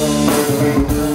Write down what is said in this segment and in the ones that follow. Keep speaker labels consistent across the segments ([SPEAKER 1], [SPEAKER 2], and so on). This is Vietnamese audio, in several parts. [SPEAKER 1] Thank you.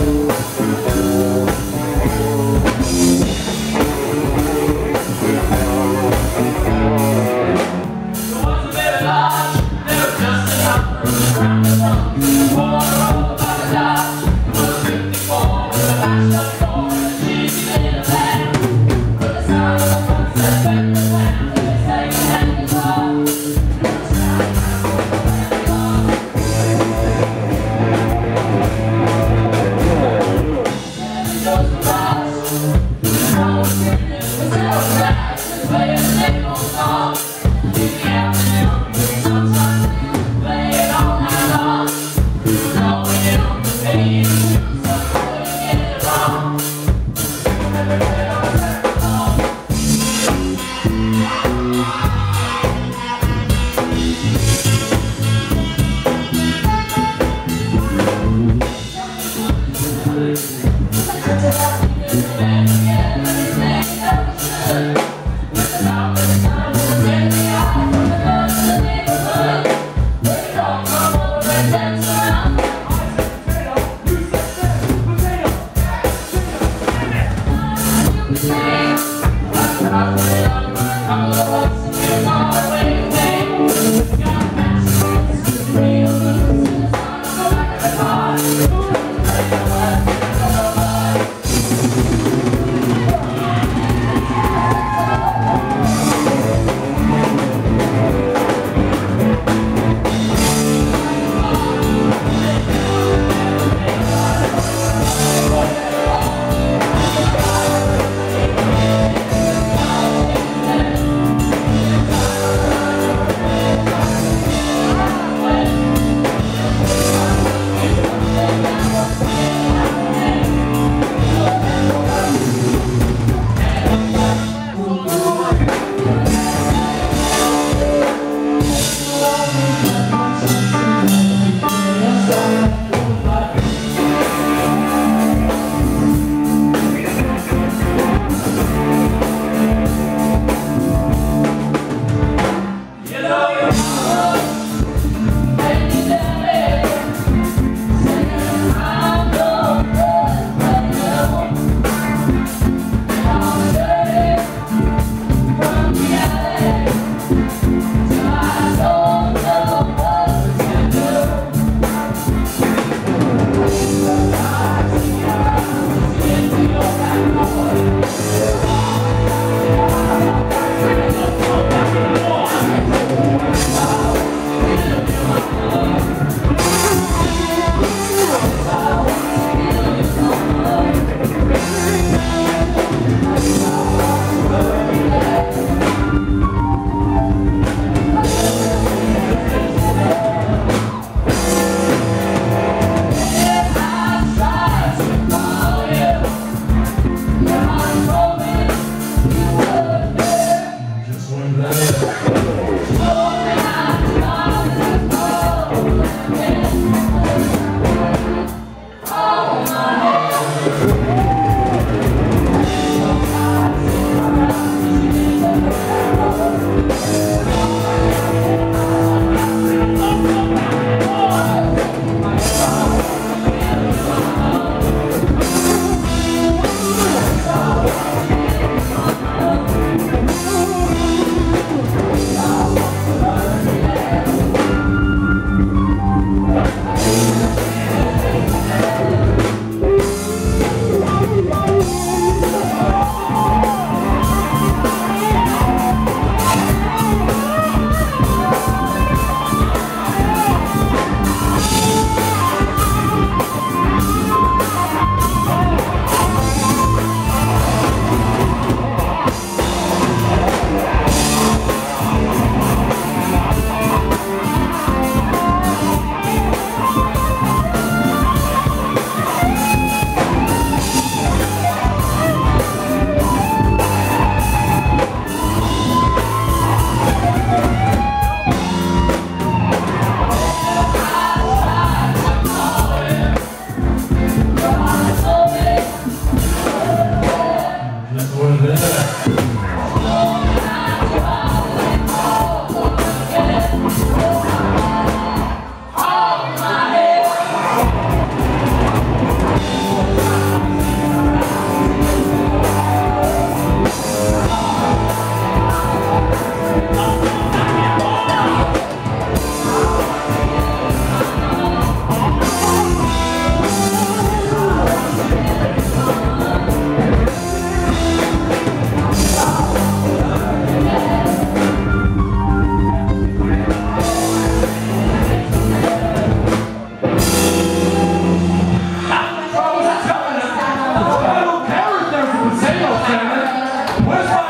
[SPEAKER 1] 벌써